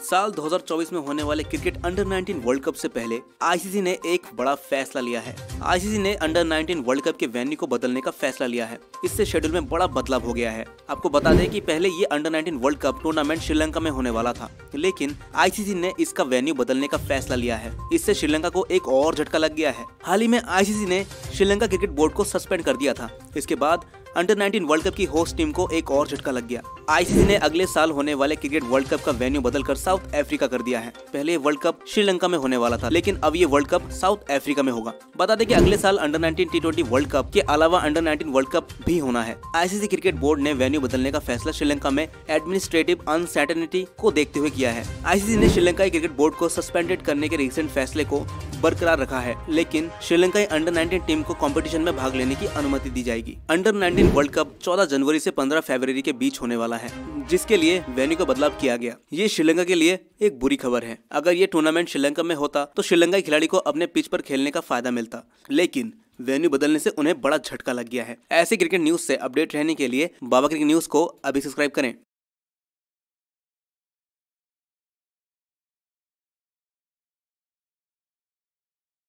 साल 2024 में होने वाले क्रिकेट अंडर 19 वर्ल्ड कप से पहले आईसीसी ने एक बड़ा फैसला लिया है। आईसीसी ने अंडर 19 वर्ल्ड कप के वेन्यू को बदलने का फैसला लिया है। इससे शेड्यूल में बड़ा बदलाव हो गया है। आपको बता दें कि पहले ये under 19 world cup tournament Sri Lanka में होने वाला था, लेकिन आईसीसी ने इसका वेन्यू बदलने का फैसला लिया है। इससे श्रीलंका को एक और झटका लग गया है। हाल ही में आईसीसी ने श्रीलंका क्रिकेट बोर्ड को सस्पेंड कर दिया था। इसके बाद अंडर 19 वर्ल्ड कप की होस्ट टीम को एक और झटका लग गया। आईसीसी ने अगले साल होने वाले क्रिकेट वर्ल्ड कप का वेन्यू बदलकर साउथ अफ्रीका कर दिया है। पहले वर्ल्ड कप श्रीलंका में होने वाला था, लेकिन अब ये वर्ल्ड कप साउथ अफ्रीका में होगा। बता दें कि अगले साल under 19 T twenty world cup के अलावा अंडर 19 वर्ल्ड कप भी होना है। आईसीसी क्रिकेट बोर्ड ने वेन्यू बदलने का फैसला श्रीलंका में एडमिनिस्ट्रेटिव अनसर्टेनिटी को देखते हुए किया है। आईसीसी ने श्रीलंकाई क्रिकेट बोर्ड को सस्पेंडेड करने के रिसेंट फैसले को बरकरार रखा है, लेकिन श्रीलंकाई अंडर 19 टीम को कंपटीशन में भाग लेने की अनुमति दी जाएगी। अंडर 19 वर्ल्ड कप 14 जनवरी से 15 फरवरी के बीच होने वाला है, जिसके लिए वेन्यू का बदलाव किया गया। ये श्रीलंका के लिए एक बुरी खबर है। अगर ये टूर्नामेंट श्रीलंका में होता तो श्रीलंकाई खिलाड़ी को अपने पिच पर खेलने का फ़ायदा मिलता। लेकिन वेन्यू बदलने से उन्हें बड़ा झटका लग गया है। ऐसे क्रिकेट न्यूज़ से अपडेट रहने के लिए बाबा क्रिकेट न्यूज़ को अभी सब्सक्राइब करें।